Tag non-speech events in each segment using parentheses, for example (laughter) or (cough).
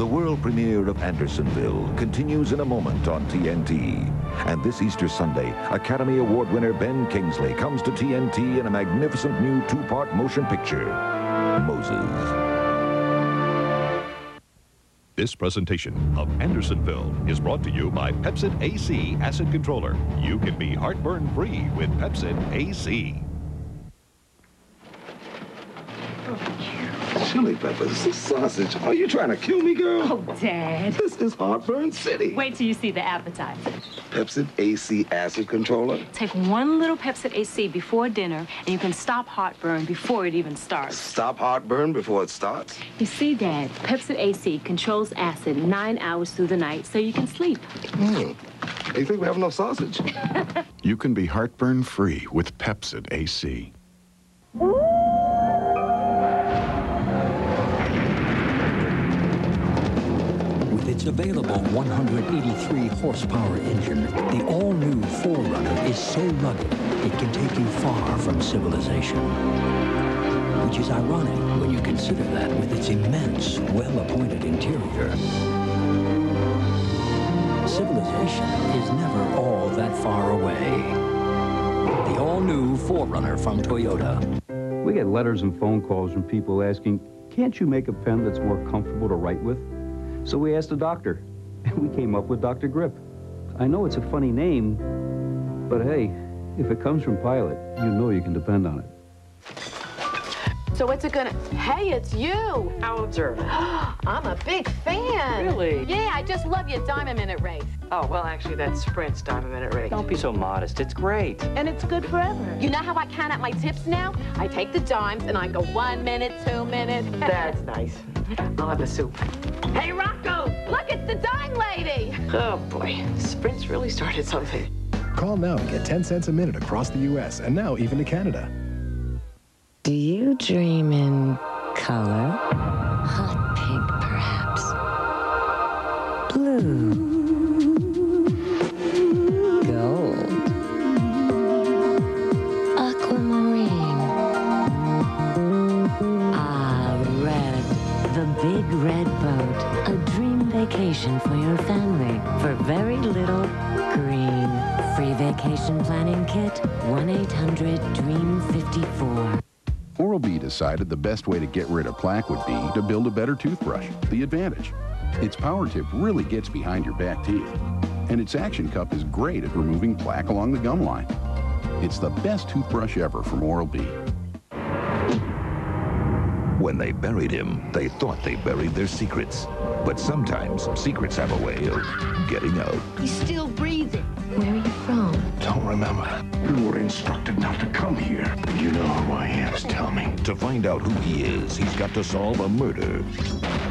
The world premiere of Andersonville continues in a moment on TNT. And this Easter Sunday, Academy Award winner Ben Kingsley comes to TNT in a magnificent new two-part motion picture, Moses. This presentation of Andersonville is brought to you by Pepcid AC Acid Controller. You can be heartburn-free with Pepcid AC. Chili peppers, sausage. Are you trying to kill me, girl? Oh, Dad. This is Heartburn City. Wait till you see the appetizer. Pepcid AC acid controller. Take one little Pepcid AC before dinner, and you can stop heartburn before it even starts. Stop heartburn before it starts. You see, Dad, Pepcid AC controls acid nine hours through the night so you can sleep. Hmm. You think we have enough sausage? (laughs) you can be heartburn free with Pepcid AC. Its available 183 horsepower engine, the all-new 4Runner is so rugged it can take you far from civilization. Which is ironic when you consider that with its immense, well-appointed interior. Civilization is never all that far away. The all-new 4Runner from Toyota. We get letters and phone calls from people asking, can't you make a pen that's more comfortable to write with? So we asked a doctor, and we came up with Dr. Grip. I know it's a funny name, but hey, if it comes from Pilot, you know you can depend on it. So what's it gonna... Hey, it's you! How observant. (gasps) I'm a big fan. Really? Yeah, I just love your Diamond Minute race. Oh, well, actually, that's Sprint's Diamond Minute race. Don't be so modest. It's great. And it's good forever. You know how I count out my tips now? I take the dimes and I go one minute, two minutes. That's nice. I'll have the soup. Hey, Rocco, look, it's the dime lady. Oh, boy. Sprint's really started something. Call now and get 10 cents a minute across the U.S. and now even to Canada. Do you dream in color? Hot decided the best way to get rid of plaque would be to build a better toothbrush, the Advantage. Its power tip really gets behind your back teeth, and its action cup is great at removing plaque along the gum line. It's the best toothbrush ever from Oral-B. When they buried him, they thought they buried their secrets. But sometimes secrets have a way of getting out. He's still breathing. Where are you from? Don't remember. You were instructed not to come here. You know who I am. Just tell me. To find out who he is, he's got to solve a murder.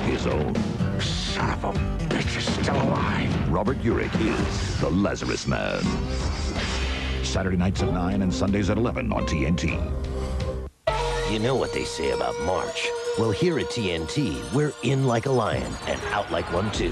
His own. Son of a bitch is still alive. Robert Urich is the Lazarus Man. Saturday nights at 9 and Sundays at 11 on TNT. You know what they say about March. Well, here at TNT, we're in like a lion and out like one too.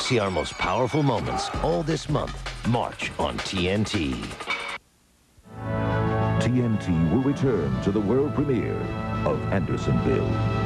See our most powerful moments all this month, March on TNT. TNT will return to the world premiere of Andersonville.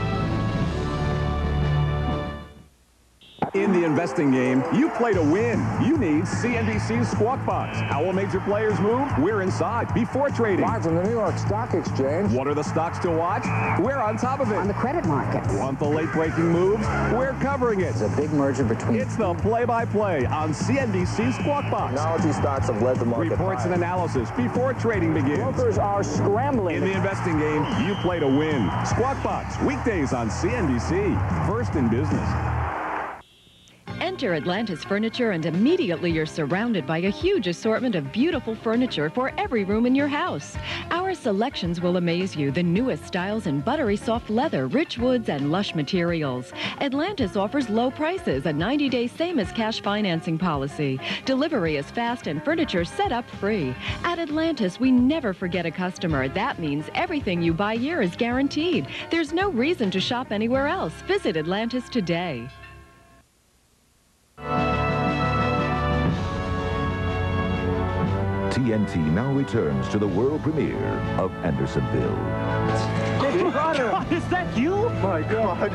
In the investing game, you play to win. You need CNBC's Squawk Box. How will major players move? We're inside before trading. Live from the New York Stock Exchange. What are the stocks to watch? We're on top of it. On the credit markets. Want the late-breaking moves? We're covering it. It's a big merger between... It's the play-by-play on CNBC's Squawk Box. Technology stocks have led the market Reports high. and analysis before trading begins. Brokers are scrambling. In the investing game, you play to win. Squawk Box, weekdays on CNBC. First in business. Enter Atlantis Furniture and immediately you're surrounded by a huge assortment of beautiful furniture for every room in your house. Our selections will amaze you. The newest styles in buttery soft leather, rich woods, and lush materials. Atlantis offers low prices, a 90-day same-as cash financing policy. Delivery is fast and furniture set up free. At Atlantis, we never forget a customer. That means everything you buy here is guaranteed. There's no reason to shop anywhere else. Visit Atlantis today. TNT now returns to the world premiere of Andersonville. Big brother! God, is that you? My God.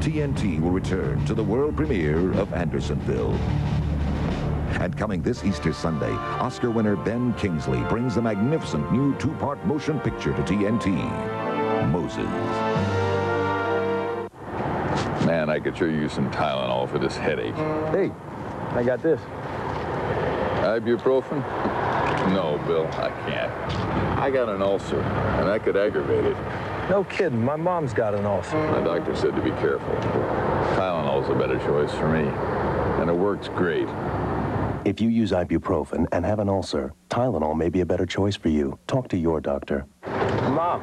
TNT will return to the world premiere of Andersonville. And coming this Easter Sunday, Oscar winner Ben Kingsley brings a magnificent new two-part motion picture to TNT, Moses. Man, I could sure use some Tylenol for this headache. Hey, I got this. Ibuprofen? No, Bill, I can't. I got an ulcer, and that could aggravate it. No kidding. My mom's got an ulcer. My doctor said to be careful. Tylenol's a better choice for me, and it works great. If you use ibuprofen and have an ulcer, Tylenol may be a better choice for you. Talk to your doctor. Mom,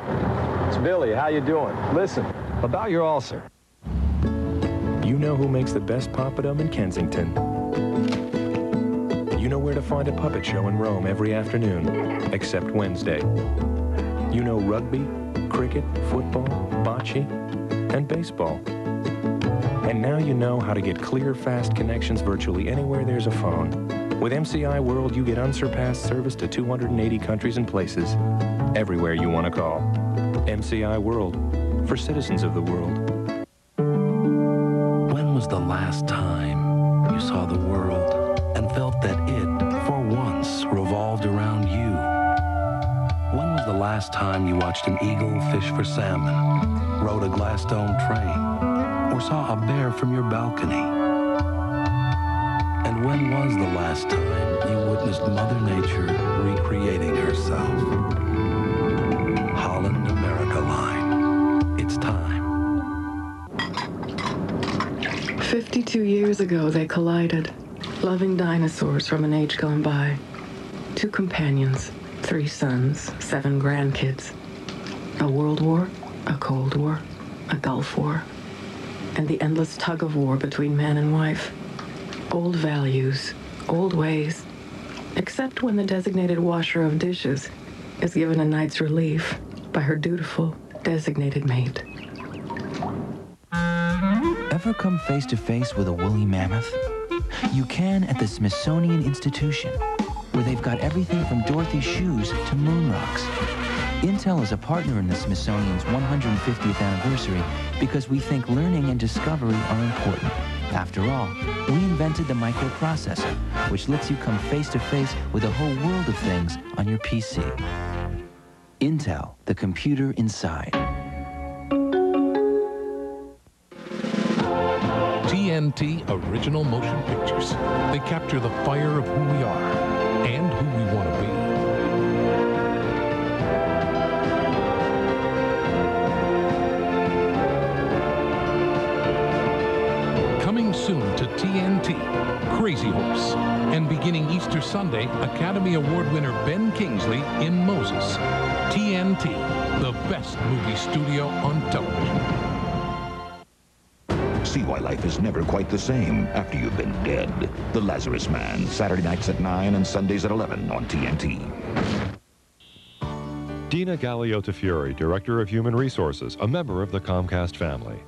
it's Billy. How you doing? Listen, about your ulcer. You know who makes the best papadum in Kensington. You know where to find a puppet show in Rome every afternoon, except Wednesday. You know rugby, cricket, football, bocce, and baseball. And now you know how to get clear, fast connections virtually anywhere there's a phone. With MCI World, you get unsurpassed service to 280 countries and places, everywhere you want to call. MCI World, for citizens of the world. When was the last time saw the world and felt that it, for once, revolved around you? When was the last time you watched an eagle fish for salmon, rode a Gladstone train, or saw a bear from your balcony? And when was the last time you witnessed Mother Nature recreating herself? 52 years ago, they collided. Loving dinosaurs from an age gone by. Two companions, three sons, seven grandkids. A world war, a cold war, a gulf war, and the endless tug of war between man and wife. Old values, old ways, except when the designated washer of dishes is given a night's relief by her dutiful designated mate. Ever come face to face with a woolly mammoth? You can at the Smithsonian Institution, where they've got everything from Dorothy's shoes to moon rocks. Intel is a partner in the Smithsonian's 150th anniversary because we think learning and discovery are important. After all, we invented the microprocessor, which lets you come face to face with a whole world of things on your PC. Intel, the computer inside. TNT Original Motion Pictures. They capture the fire of who we are and who we want to be. Coming soon to TNT, Crazy Horse. And beginning Easter Sunday, Academy Award winner Ben Kingsley in Moses. TNT, the best movie studio on television. See why life is never quite the same after you've been dead. The Lazarus Man, Saturday nights at 9 and Sundays at 11 on TNT. Dina Galeota Fury, Director of Human Resources, a member of the Comcast family.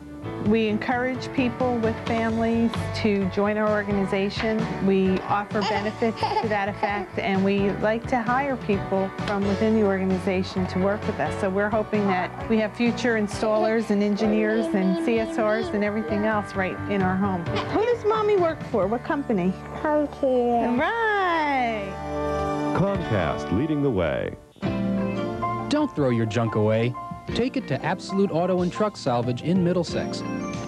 We encourage people with families to join our organization. We offer benefits to that effect, and we like to hire people from within the organization to work with us. So we're hoping that we have future installers and engineers and CSRs and everything else right in our home. Who does mommy work for? What company? Comcast. Right. Comcast leading the way. Don't throw your junk away. Take it to Absolute Auto and Truck Salvage in Middlesex.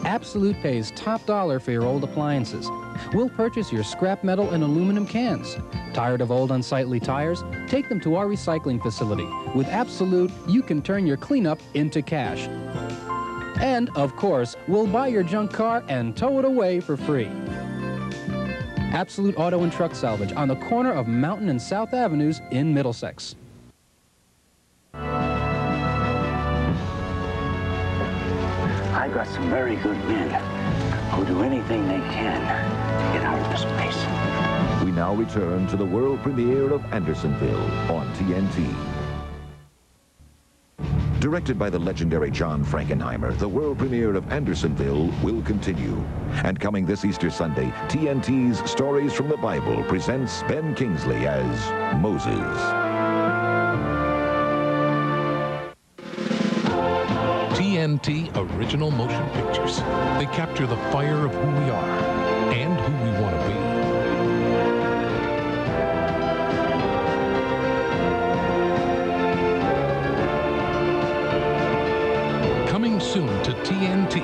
Absolute pays top dollar for your old appliances. We'll purchase your scrap metal and aluminum cans. Tired of old unsightly tires? Take them to our recycling facility. With Absolute, you can turn your cleanup into cash. And, of course, we'll buy your junk car and tow it away for free. Absolute Auto and Truck Salvage on the corner of Mountain and South Avenues in Middlesex. I got some very good men who'll do anything they can to get out of this place. We now return to the world premiere of Andersonville on TNT. Directed by the legendary John Frankenheimer, the world premiere of Andersonville will continue. And coming this Easter Sunday, TNT's Stories from the Bible presents Ben Kingsley as Moses. TNT Original Motion Pictures. They capture the fire of who we are and who we want to be. Coming soon to TNT,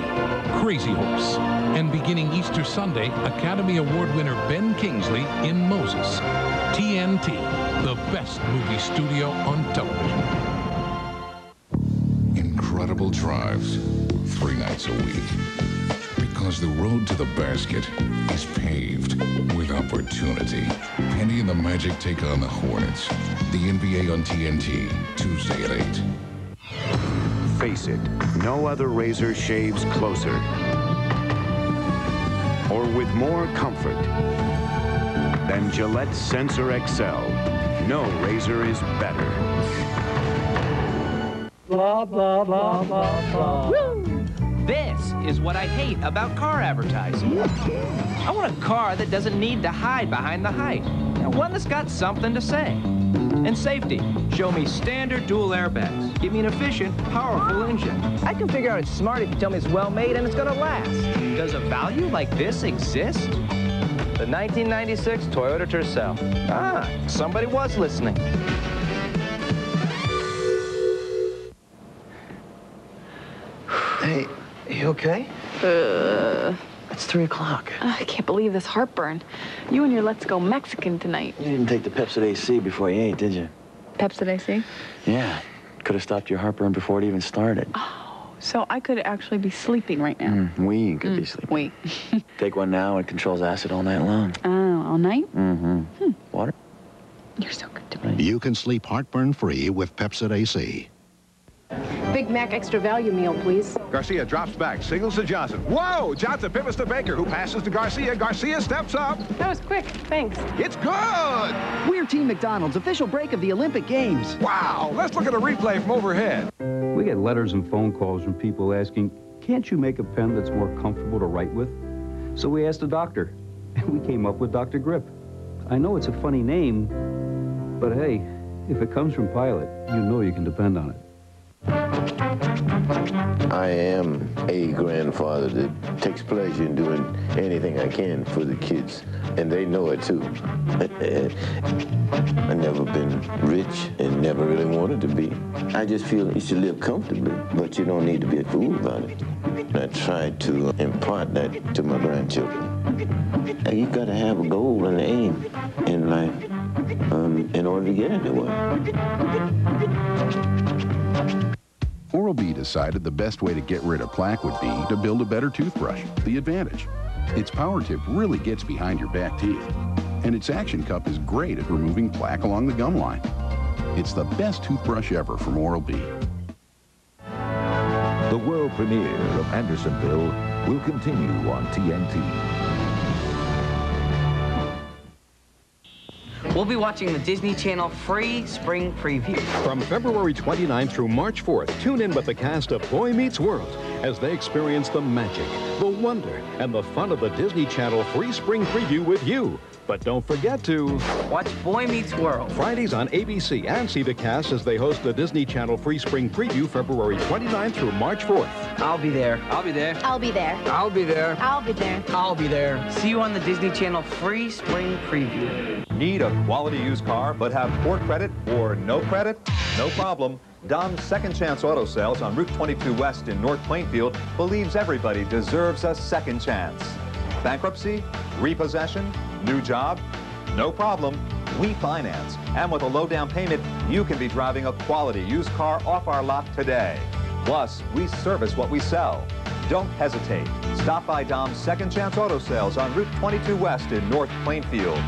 Crazy Horse. And beginning Easter Sunday, Academy Award winner Ben Kingsley in Moses. TNT, the best movie studio on television. Incredible drives, three nights a week. Because the road to the basket is paved with opportunity. Penny and the Magic take on the Hornets. The NBA on TNT, Tuesday at 8. Face it, no other razor shaves closer or with more comfort than Gillette Sensor XL. No razor is better. This is what I hate about car advertising. I want a car that doesn't need to hide behind the hype. One that's got something to say. And safety. Show me standard dual airbags. Give me an efficient, powerful engine. I can figure out it's smart if you tell me it's well made and it's gonna last. Does a value like this exist? The 1996 Toyota Tercel. Ah, somebody was listening. Hey, you okay? Uh, It's 3 o'clock. I can't believe this heartburn. You and your Let's Go Mexican tonight. You didn't take the Pepcid AC before you ate, did you? Pepcid AC? Yeah. Could have stopped your heartburn before it even started. Oh, so I could actually be sleeping right now. Mm, we could be sleeping. Wait. (laughs) Take one now, it controls acid all night long. Oh, all night? Mm-hmm. Hmm. Water? You're so good to me. You can sleep heartburn free with Pepcid AC. Big Mac extra value meal, please. Garcia drops back, singles to Johnson. Whoa! Johnson pivots to Baker, who passes to Garcia. Garcia steps up. That was quick. Thanks. It's good! We're Team McDonald's official break of the Olympic Games. Wow! Let's look at a replay from overhead. We get letters and phone calls from people asking, can't you make a pen that's more comfortable to write with? So we asked a doctor, (laughs) and we came up with Dr. Grip. I know it's a funny name, but hey, if it comes from Pilot, you know you can depend on it. I am a grandfather that takes pleasure in doing anything I can for the kids, and they know it too. (laughs) I've never been rich and never really wanted to be. I just feel you should live comfortably, but you don't need to be a fool about it. And I try to impart that to my grandchildren. You got to have a goal and aim in life um, in order to get anywhere. Oral-B decided the best way to get rid of plaque would be to build a better toothbrush, the Advantage. Its power tip really gets behind your back teeth, and its action cup is great at removing plaque along the gum line. It's the best toothbrush ever from Oral-B. The world premiere of Andersonville will continue on TNT. We'll be watching the Disney Channel free spring preview. From February 29th through March 4th, tune in with the cast of Boy Meets World as they experience the magic, the wonder, and the fun of the Disney Channel free spring preview with you. But don't forget to watch Boy Meets World Fridays on ABC and see the cast as they host the Disney Channel free spring preview February 29th through March 4th. I'll be there. I'll be there. I'll be there. I'll be there. I'll be there. I'll be there. See you on the Disney Channel free spring preview. Need a quality used car but have poor credit or no credit? No problem. Dom's Second Chance Auto Sales on Route 22 West in North Plainfield believes everybody deserves a second chance. Bankruptcy? Repossession? New job? No problem. We finance. And with a low down payment, you can be driving a quality used car off our lot today. Plus, we service what we sell. Don't hesitate. Stop by Dom's Second Chance Auto Sales on Route 22 West in North Plainfield.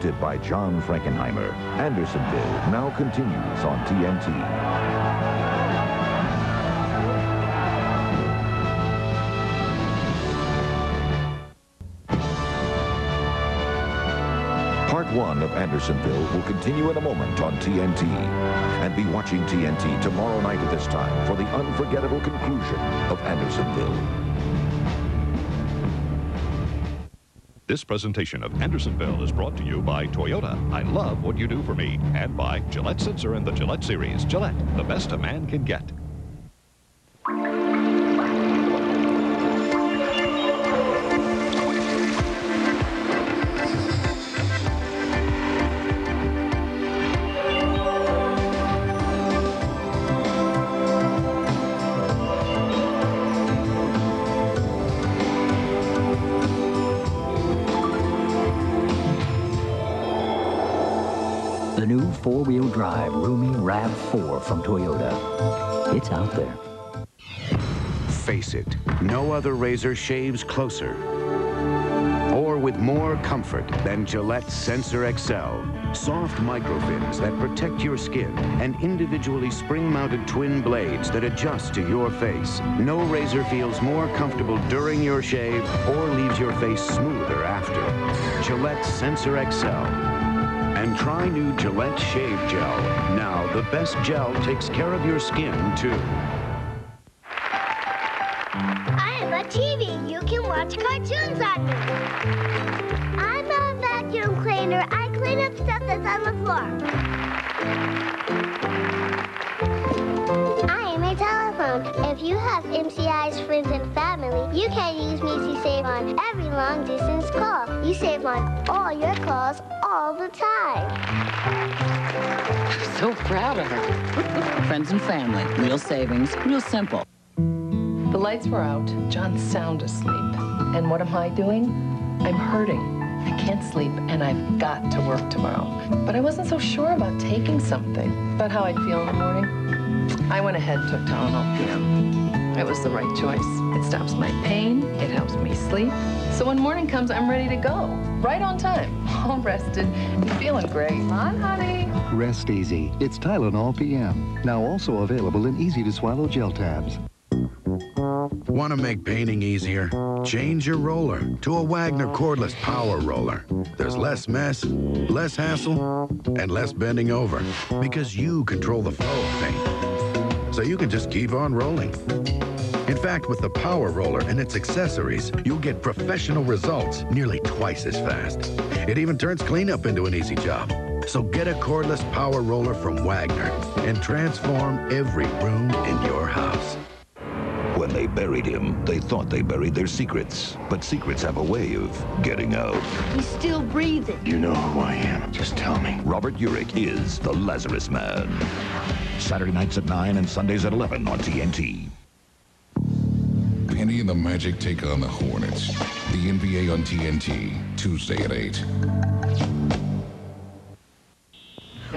Directed by John Frankenheimer, Andersonville now continues on TNT. Part one of Andersonville will continue in a moment on TNT. And be watching TNT tomorrow night at this time for the unforgettable conclusion of Andersonville. This presentation of Andersonville is brought to you by Toyota. I love what you do for me. And by Gillette Sensor and the Gillette Series. Gillette, the best a man can get. From Toyota. It's out there. Face it, no other razor shaves closer or with more comfort than Gillette SensorExcel. Soft microfins that protect your skin and individually spring-mounted twin blades that adjust to your face. No razor feels more comfortable during your shave or leaves your face smoother after. Gillette SensorExcel. And try new Gillette Shave Gel. Now, the best gel takes care of your skin, too. I have a TV. You can watch cartoons on me. I'm a vacuum cleaner. I clean up stuff that's on the floor. I am a telephone. If you have MCI's friends and family, you can use me to save on every long distance call. You save on all your calls all the time. I'm So proud of her. (laughs) Friends and family, real savings, real simple. The lights were out. John's sound asleep. And what am I doing? I'm hurting. I can't sleep, and I've got to work tomorrow. But I wasn't so sure about taking something, about how I'd feel in the morning. I went ahead and took Tylenol PM. It was the right choice. It stops my pain, it helps me sleep. So when morning comes, I'm ready to go. Right on time, (laughs) all rested and feeling great. Come on, honey. Rest easy. It's Tylenol PM. Now also available in easy to swallow gel tabs. Want to make painting easier? Change your roller to a Wagner cordless power roller. There's less mess, less hassle, and less bending over because you control the flow of paint. So you can just keep on rolling. In fact, with the power roller and its accessories, you'll get professional results nearly twice as fast. It even turns cleanup into an easy job. So get a cordless power roller from Wagner and transform every room in your house. When they buried him, they thought they buried their secrets. But secrets have a way of getting out. He's still breathing. You know who I am. Just tell me. Robert Urich is the Lazarus Man. Saturday nights at 9 and Sundays at 11 on TNT. Penny and the Magic take on the Hornets. The NBA on TNT, Tuesday at 8.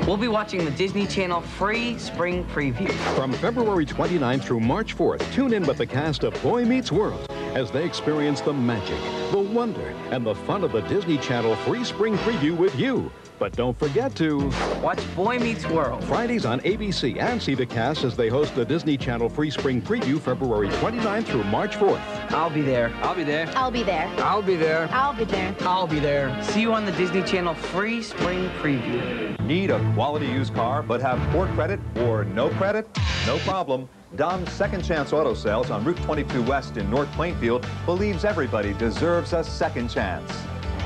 We'll be watching the Disney Channel free spring preview. From February 29th through March 4th, tune in with the cast of Boy Meets World as they experience the magic, the wonder, and the fun of the Disney Channel free spring preview with you. But don't forget to watch Boy Meets World Fridays on ABC and see the cast as they host the Disney Channel free spring preview February 29th through March 4th. I'll be there. I'll be there. I'll be there. I'll be there. I'll be there. I'll be there. See you on the Disney Channel free spring preview. Need a quality used car but have poor credit or no credit? No problem. Dom's Second Chance Auto Sales on Route 22 West in North Plainfield believes everybody deserves a second chance.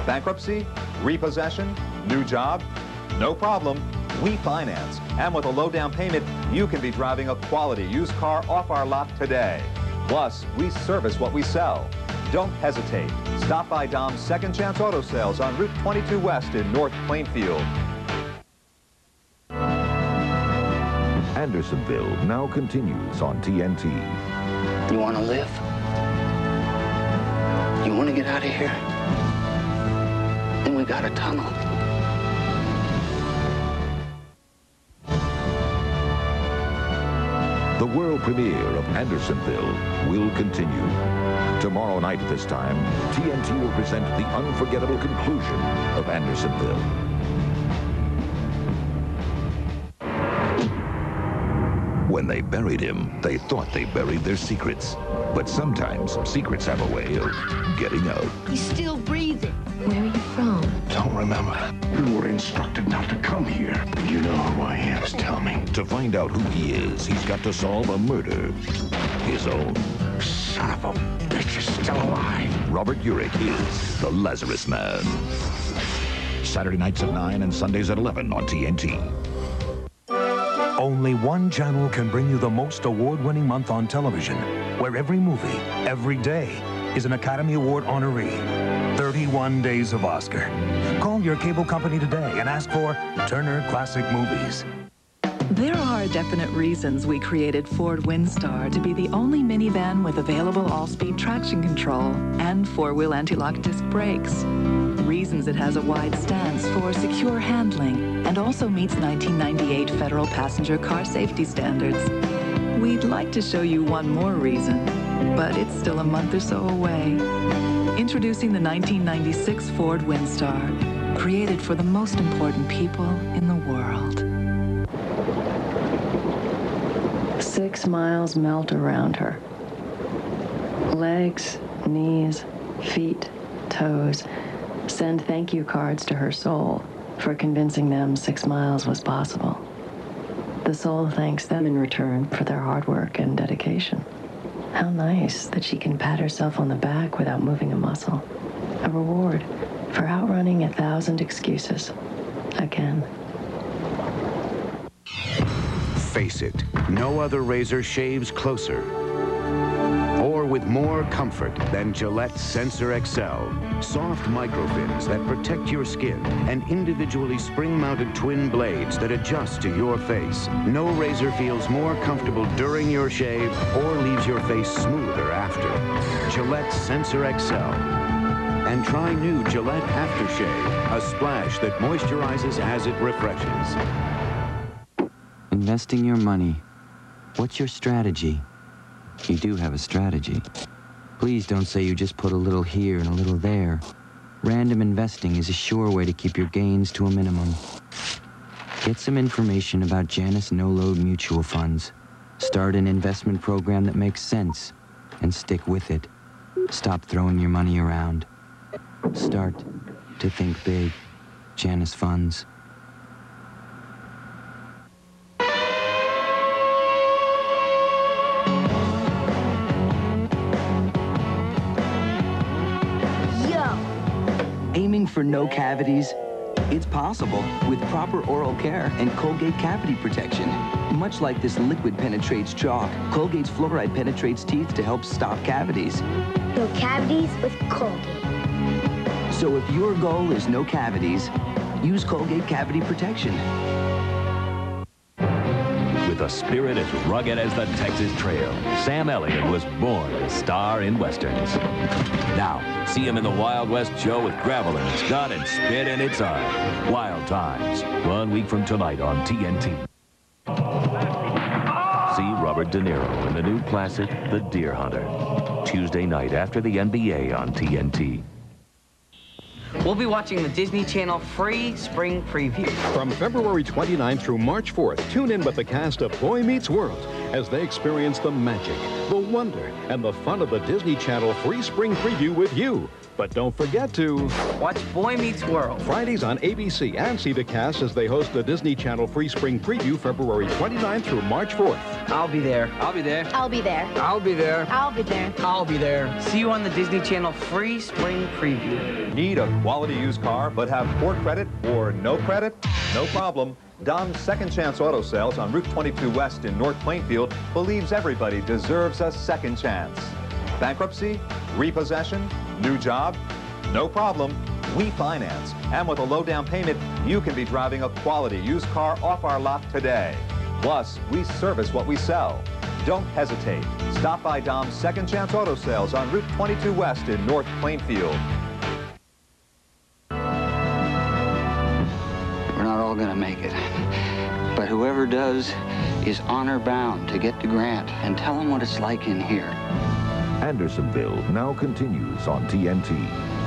Bankruptcy? Repossession? New job? No problem. We finance. And with a low down payment, you can be driving a quality used car off our lot today. Plus, we service what we sell. Don't hesitate. Stop by Dom's Second Chance Auto Sales on Route 22 West in North Plainfield. Andersonville now continues on TNT. You want to live? You want to get out of here? Then we got a tunnel. The world premiere of Andersonville will continue. Tomorrow night at this time, TNT will present the unforgettable conclusion of Andersonville. When they buried him, they thought they buried their secrets. But sometimes secrets have a way of getting out. He's still breathing. Where are you from? Don't remember. You were instructed not to come here. You know who I am. Just tell me. To find out who he is, he's got to solve a murder. His own. Son of a bitch is still alive. Robert Urich is the Lazarus Man. Saturday nights at 9 and Sundays at 11 on TNT. Only one channel can bring you the most award-winning month on television, where every movie, every day, is an Academy Award honoree. 31 days of Oscar. Call your cable company today and ask for Turner Classic Movies. There are definite reasons we created Ford Windstar to be the only minivan with available all-speed traction control and four-wheel anti-lock disc brakes. Reasons it has a wide stance for secure handling and also meets 1998 federal passenger car safety standards. We'd like to show you one more reason, but it's still a month or so away. Introducing the 1996 Ford Windstar, created for the most important people in the world. Six miles melt around her. Legs, knees, feet, toes send thank you cards to her soul for convincing them six miles was possible. The soul thanks them in return for their hard work and dedication. How nice that she can pat herself on the back without moving a muscle. A reward for outrunning a thousand excuses. Again. Face it, no other razor shaves closer or with more comfort than Gillette SensorExcel. Soft microfins that protect your skin and individually spring-mounted twin blades that adjust to your face. No razor feels more comfortable during your shave or leaves your face smoother after. Gillette SensorExcel. And try new Gillette Aftershave, a splash that moisturizes as it refreshes. Investing your money. What's your strategy? You do have a strategy. Please don't say you just put a little here and a little there. Random investing is a sure way to keep your gains to a minimum. Get some information about Janus no-load mutual funds. Start an investment program that makes sense and stick with it. Stop throwing your money around. Start to think big. Janus Funds. For no cavities? It's possible with proper oral care and Colgate cavity protection. Much like this liquid penetrates chalk, Colgate's fluoride penetrates teeth to help stop cavities. No cavities with Colgate. So if your goal is no cavities, use Colgate cavity protection. With a spirit as rugged as the Texas Trail, Sam Elliott was born a star in westerns. Now, see him in the Wild West show with gravel in its gut and spit in its eye. Wild Times, one week from tonight on TNT. See Robert De Niro in the new classic, The Deer Hunter. Tuesday night after the NBA on TNT. We'll be watching the Disney Channel free spring preview. From February 29th through March 4th, tune in with the cast of Boy Meets World as they experience the magic, the wonder, and the fun of the Disney Channel free spring preview with you. But don't forget to watch Boy Meets World Fridays on ABC and see the cast as they host the Disney Channel free spring preview February 29th through March 4th. I'll be there. I'll be there. I'll be there. I'll be there. I'll be there. I'll be there. See you on the Disney Channel free spring preview. Need a quality used car but have poor credit or no credit? No problem. Dom's Second Chance Auto Sales on Route 22 West in North Plainfield believes everybody deserves a second chance. Bankruptcy? Repossession? New job? No problem. We finance. And with a low down payment, you can be driving a quality used car off our lot today. Plus, we service what we sell. Don't hesitate. Stop by Dom's Second Chance Auto Sales on Route 22 West in North Plainfield. Does is honor bound to get to Grant and tell him what it's like in here. Andersonville now continues on TNT.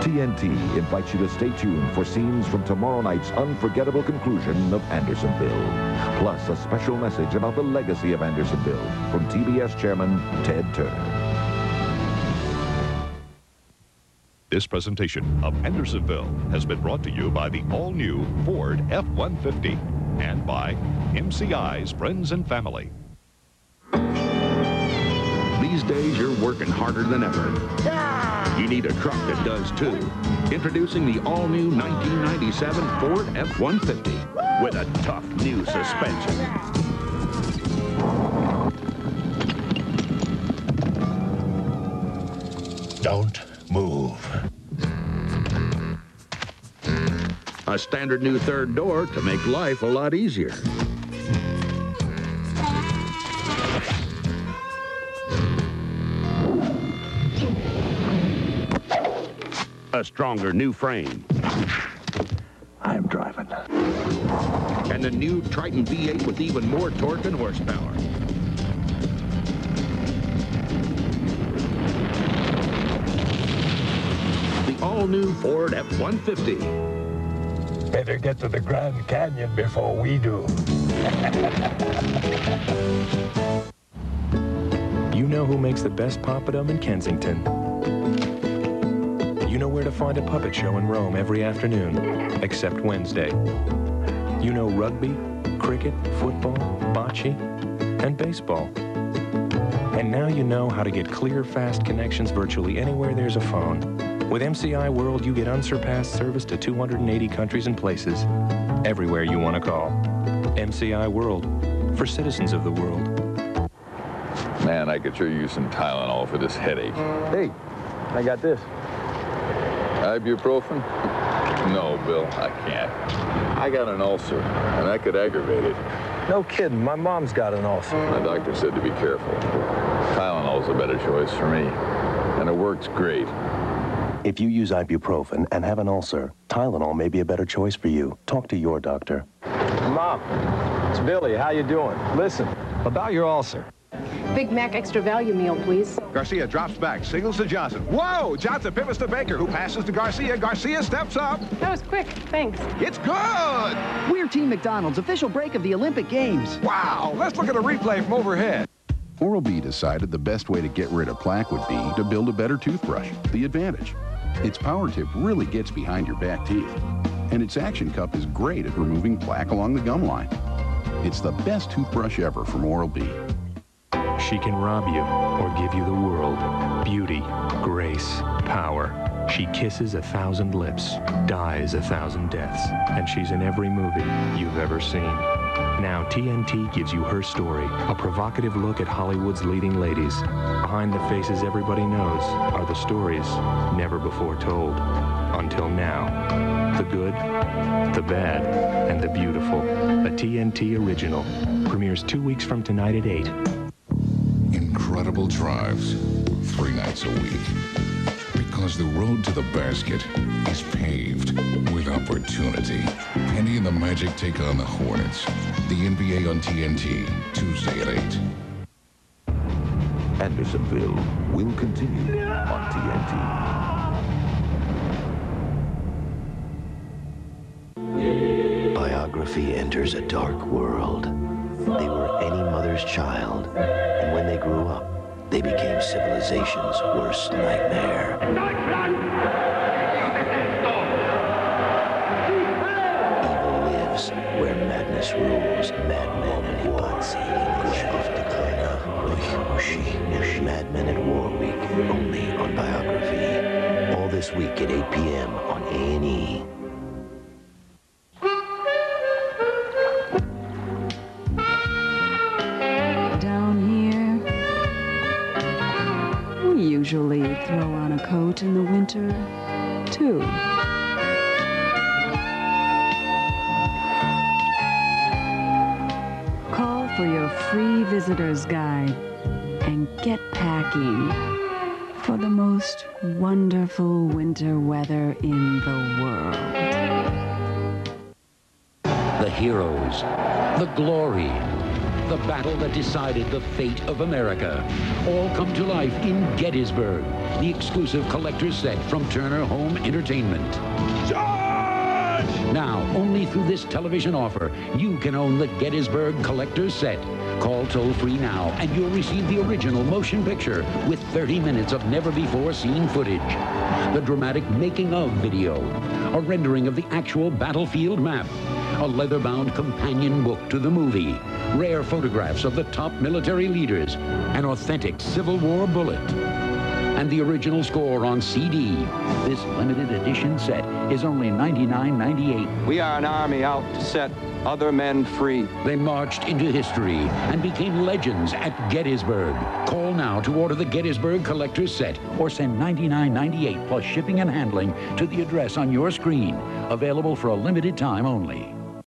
TNT invites you to stay tuned for scenes from tomorrow night's unforgettable conclusion of Andersonville, plus a special message about the legacy of Andersonville from TBS Chairman Ted Turner. This presentation of Andersonville has been brought to you by the all-new Ford F-150 and by MCI's Friends and Family. These days, you're working harder than ever. You need a truck that does too. Introducing the all-new 1997 Ford F-150 with a tough new suspension. Don't move. A standard new third door to make life a lot easier. A stronger new frame. I'm driving. And the new Triton V8 with even more torque and horsepower. All-new Ford F-150. Better get to the Grand Canyon before we do. (laughs) You know who makes the best papadum in Kensington. You know where to find a puppet show in Rome every afternoon, except Wednesday. You know rugby, cricket, football, bocce, and baseball. And now you know how to get clear, fast connections virtually anywhere there's a phone. With MCI World, you get unsurpassed service to 280 countries and places, everywhere you want to call. MCI World, for citizens of the world. Man, I could sure use some Tylenol for this headache. Hey, I got this. Ibuprofen? No, Bill, I can't. I got an ulcer, and that could aggravate it. No kidding. My mom's got an ulcer. My doctor said to be careful. Tylenol's a better choice for me, and it works great. If you use ibuprofen and have an ulcer, Tylenol may be a better choice for you. Talk to your doctor. Mom, it's Billy. How you doing? Listen, about your ulcer. Big Mac extra value meal, please. Garcia drops back, signals to Johnson. Whoa! Johnson pivots to Baker, who passes to Garcia. Garcia steps up. That was quick. Thanks. It's good! We're Team McDonald's official break of the Olympic Games. Wow! Let's look at a replay from overhead. Oral-B decided the best way to get rid of plaque would be to build a better toothbrush, the Advantage. Its power tip really gets behind your back teeth, and its action cup is great at removing plaque along the gum line. It's the best toothbrush ever from Oral-B. She can rob you or give you the world. Beauty, grace, power. She kisses a thousand lips, dies a thousand deaths, and she's in every movie you've ever seen. Now TNT gives you her story, a provocative look at Hollywood's leading ladies. Behind the faces everybody knows are the stories never before told. Until now. The good, the bad, and the beautiful. A TNT original. Premieres two weeks from tonight at 8. Incredible drives, three nights a week. Because the road to the basket is paved with opportunity. Penny and the Magic take on the Hornets. The NBA on TNT, Tuesday at 8. Andersonville will continue on TNT. Biography enters a dark world. They were any mother's child, and when they grew up, they became civilization's worst nightmare. Where madness rules. Madmen at Hibatsi, Khrushchev Declare, Mushi, Madmen at War Week, only on Biography. All this week at 8 p.m. on A&E. The battle that decided the fate of America, all come to life in Gettysburg, the exclusive collector's set from Turner Home Entertainment. Now, only through this television offer, you can own the Gettysburg Collector's Set. Call toll free now and you'll receive the original motion picture with 30 minutes of never before seen footage. The dramatic making of video, a rendering of the actual battlefield map, a leather-bound companion book to the movie, rare photographs of the top military leaders, an authentic Civil War bullet, and the original score on CD. This limited edition set is only $99.98. We are an army out to set other men free. They marched into history and became legends at Gettysburg. Call now to order the Gettysburg Collector's Set or send $99.98 plus shipping and handling to the address on your screen. Available for a limited time only.